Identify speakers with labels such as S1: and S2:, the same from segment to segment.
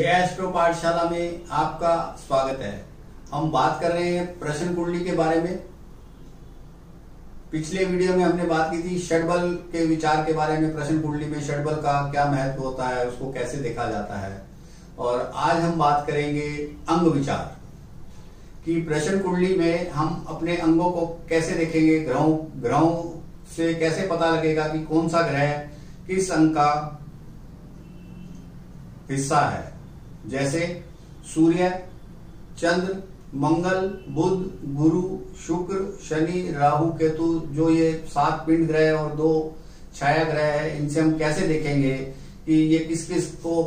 S1: जय एस्ट्रो पाठशाला में आपका स्वागत है। हम बात कर रहे हैं प्रश्न कुंडली के बारे में। पिछले वीडियो में हमने बात की थी षडबल के विचार के बारे में, प्रश्न कुंडली में षडबल का क्या महत्व होता है, उसको कैसे देखा जाता है। और आज हम बात करेंगे अंग विचार। कि प्रश्न कुंडली में हम अपने अंगों को कैसे देखेंगे, ग्रहों ग्रहों से कैसे पता लगेगा कि कौन सा ग्रह किस अंग का हिस्सा है। जैसे सूर्य, चंद्र, मंगल, बुध, गुरु, शुक्र, शनि, राहु, केतु, जो ये सात पिंड ग्रह और दो छाया ग्रह है, इनसे हम कैसे देखेंगे कि ये किस किस को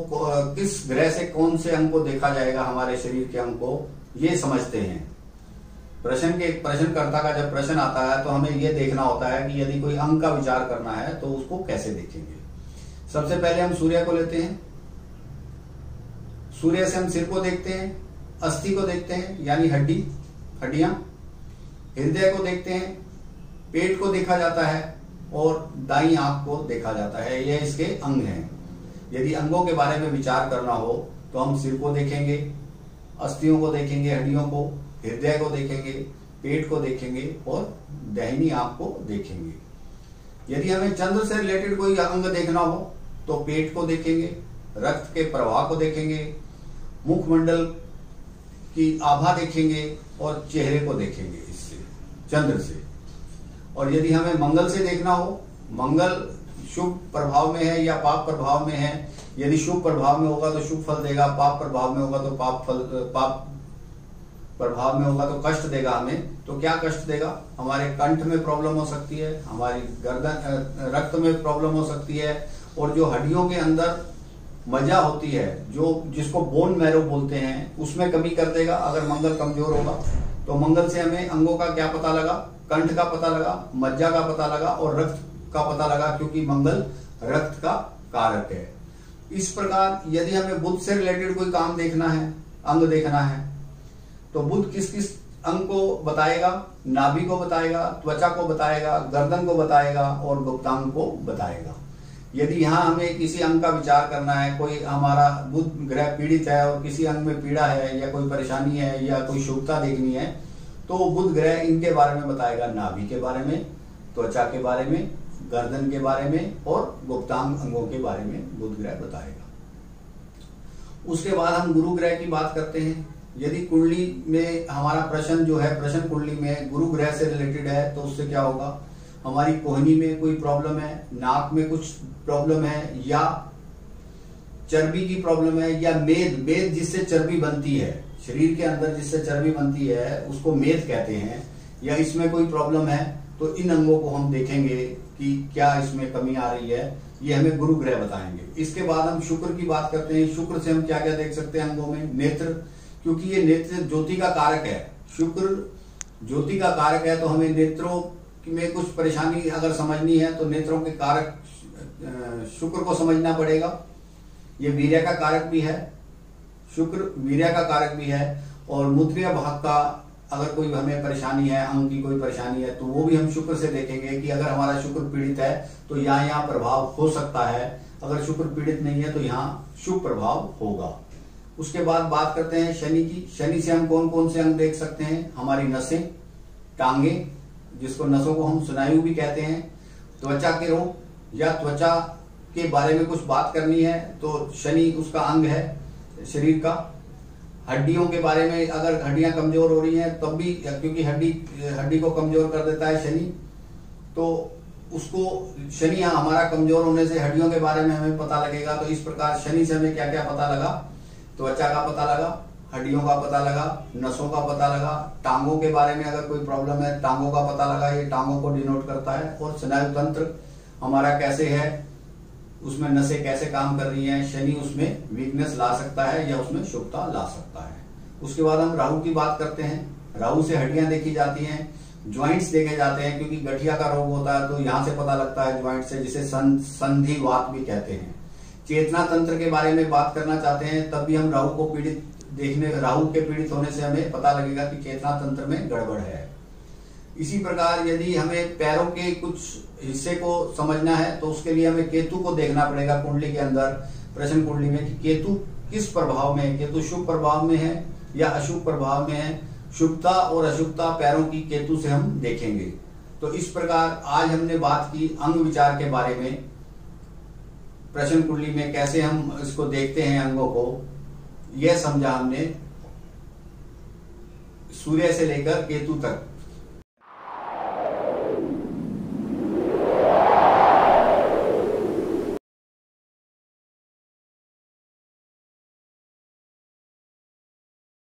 S1: किस ग्रह से कौन से अंग को देखा जाएगा हमारे शरीर के अंग को, ये समझते हैं। प्रश्न के, प्रश्नकर्ता का जब प्रश्न आता है तो हमें यह देखना होता है कि यदि कोई अंग का विचार करना है तो उसको कैसे देखेंगे? सबसे पहले हम सूर्य को लेते हैं। सूर्य से हम सिर को देखते हैं, अस्थि को देखते हैं, यानी हड्डी, हड्डियाँ, हृदय को देखते हैं, पेट को देखा जाता है और दाई आँख को देखा जाता है। यह इसके अंग हैं। यदि अंगों के बारे में विचार करना हो तो हम सिर को देखेंगे, अस्थियों को देखेंगे, हड्डियों को, हृदय को देखेंगे, पेट को देखेंगे और दहनी आँख को देखेंगे। यदि हमें चंद्र से रिलेटेड कोई अंग देखना हो तो पेट को देखेंगे, रक्त के प्रवाह को देखेंगे मुखमंडल की आभा देखेंगे और चेहरे को देखेंगे इससे, चंद्र से। और यदि हमें मंगल से देखना हो, मंगल शुभ प्रभाव में है या पाप प्रभाव में है, यदि शुभ प्रभाव में होगा तो शुभ फल देगा, पाप प्रभाव में होगा तो पाप फल, पाप प्रभाव में होगा तो कष्ट देगा हमें तो क्या कष्ट देगा? हमारे कंठ में प्रॉब्लम हो सकती है, हमारी गर्दन रक्त में प्रॉब्लम हो सकती है, और जो हड्डियों के अंदर मज़ा होती है, जो जिसको बोन मैरो बोलते हैं, उसमें कमी कर देगा, अगर मंगल कमज़ोर होगा। तो मंगल से हमें अंगों का क्या पता लगा? कंठ का पता लगा, मज्जा का पता लगा और रक्त का पता लगा, क्योंकि मंगल रक्त का कारक है। इस प्रकार यदि हमें बुद्ध से रिलेटेड कोई काम देखना है, अंग देखना है तो बुद्ध किस किस अंग को बताएगा? नाभि को बताएगा, त्वचा को बताएगा, गर्दन को बताएगा और गुप्तांग को बताएगा। यदि यहाँ हमें किसी अंग का विचार करना है, कोई हमारा बुद्ध ग्रह पीड़ित है और किसी अंग में पीड़ा है या कोई परेशानी है या कोई शुभता देखनी है तो बुद्ध ग्रह इनके बारे में बताएगा, नाभि के बारे में, त्वचा के बारे में, गर्दन के बारे में और गुप्तांग अंगों के बारे में बुद्ध ग्रह बताएगा। उसके बाद हम गुरु ग्रह की बात करते हैं। यदि कुंडली में हमारा प्रश्न जो है, प्रश्न कुंडली में गुरु ग्रह से रिलेटेड है तो उससे क्या होगा? हमारी कोहनी में कोई प्रॉब्लम है, नाक में कुछ प्रॉब्लम है, या चर्बी की प्रॉब्लम है, या मेद मेद जिससे चर्बी बनती है, शरीर के अंदर जिससे चर्बी बनती है, उसको मेद कहते हैं, या इसमें कोई प्रॉब्लम है तो इन अंगों को हम देखेंगे कि क्या इसमें कमी आ रही है, ये हमें गुरु ग्रह बताएँगे। इसके बाद हम शुक्र की बात करते हैं। शुक्र से हम क्या क्या देख सकते हैं अंगों में? नेत्र, क्योंकि ये नेत्र ज्योति का कारक है। शुक्र ज्योति का कारक है तो हमें नेत्रों में कुछ परेशानी अगर समझनी है तो नेत्रों के कारक शुक्र को समझना पड़ेगा। ये वीर्य का कारक भी है, शुक्र वीर्य का कारक भी है और मूत्रिय भाग का अगर कोई हमें परेशानी है, अंग की कोई परेशानी है तो वो भी हम शुक्र से देखेंगे कि अगर हमारा शुक्र पीड़ित है तो यहाँ यहाँ प्रभाव हो सकता है। अगर शुक्र पीड़ित नहीं है तो यहाँ शुभ प्रभाव होगा। उसके बाद बात करते हैं शनि की। शनि से हम कौन कौन से अंग देख सकते हैं? हमारी नसें, टांगे जिसको नसों को हम सुनायु भी कहते हैं, त्वचा के रोग या त्वचा के बारे में कुछ बात करनी है तो शनि उसका अंग है शरीर का। हड्डियों के बारे में अगर हड्डियाँ कमज़ोर हो रही हैं, तब भी, क्योंकि हड्डी हड्डी को कमज़ोर कर देता है शनि तो उसको शनि हमारा कमज़ोर होने से हड्डियों के बारे में हमें पता लगेगा। तो इस प्रकार शनि से हमें क्या क्या पता लगा? त्वचा का पता लगा। हड्डियों का पता लगा नसों का पता लगा टांगों के बारे में अगर कोई प्रॉब्लम है टांगों का पता लगा ये टांगों को डिनोट करता है। और स्नायु तंत्र हमारा कैसे है उसमें नसें कैसे काम कर रही हैं शनि उसमें वीकनेस ला सकता है या उसमें शुभता ला सकता है। उसके बाद हम राहु की बात करते हैं। राहु से हड्डियाँ देखी जाती हैं ज्वाइंट्स देखे जाते हैं क्योंकि गठिया का रोग होता है तो यहाँ से पता लगता है ज्वाइंट से जिसे सं, संधिवात भी कहते हैं। चेतना तंत्र के बारे में बात करना चाहते हैं तब भी हम राहु को पीड़ित देखने राहु के पीड़ित होने से हमें पता लगेगा कि चेतना तंत्र में गड़बड़ है। इसी प्रकार यदि हमें पैरों के कुछ हिस्से को समझना है तो उसके लिए हमें केतु को देखना पड़ेगा कुंडली के अंदर, प्रश्न कुंडली में, कि केतु किस प्रभाव में है? केतु शुभ प्रभाव में है या अशुभ प्रभाव में है? शुभता और अशुभता पैरों की केतु से हम देखेंगे। तो इस प्रकार आज हमने बात की अंग विचार के बारे में, प्रश्न कुंडली में कैसे हम इसको देखते हैं अंगों को। यह समझा हमने सूर्य से लेकर केतु तक।